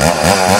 Ha ha ha!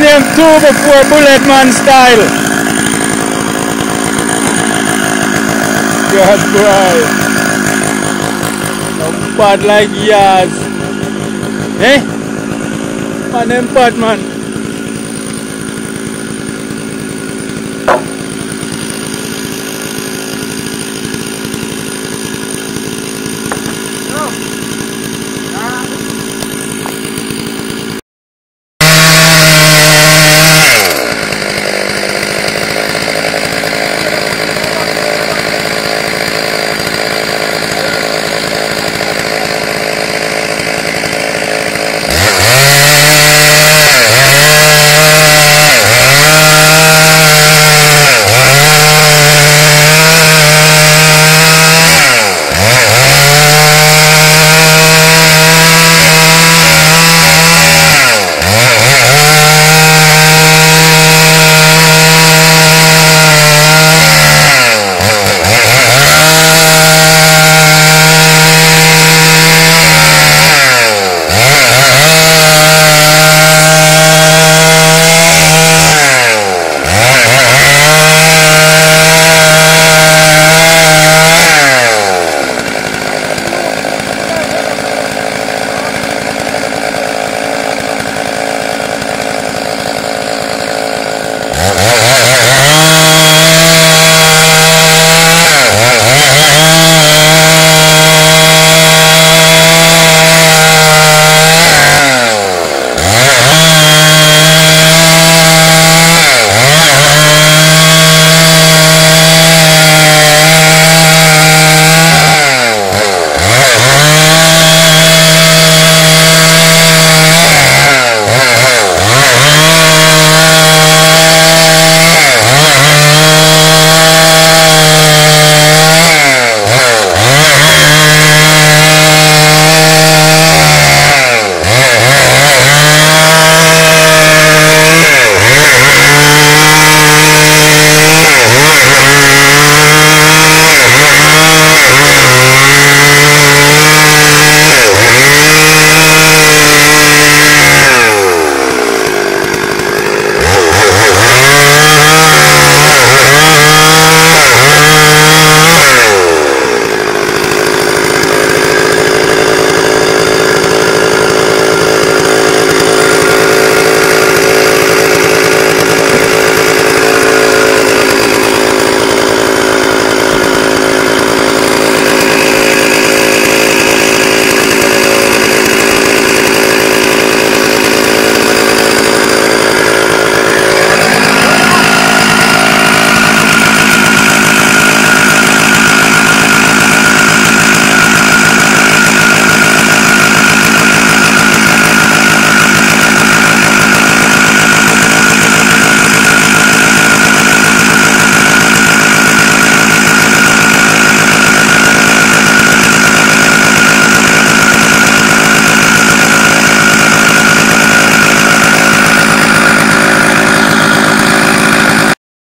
Name two before Bulletman style. God boy. No bad like yours. Eh? Man, them bad man.